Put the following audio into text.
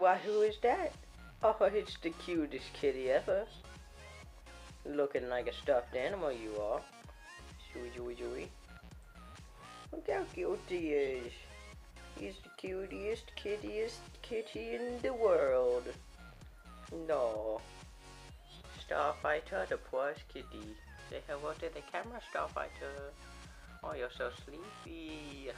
Why, who is that? Oh, it's the cutest kitty ever. Looking like a stuffed animal you are. Chewy, chewy, chewy. Look how cute he is. He's the cutest, kittiest kitty in the world. No. Starfighter, the poorest kitty. Say hello to the camera, Starfighter. Oh, you're so sleepy.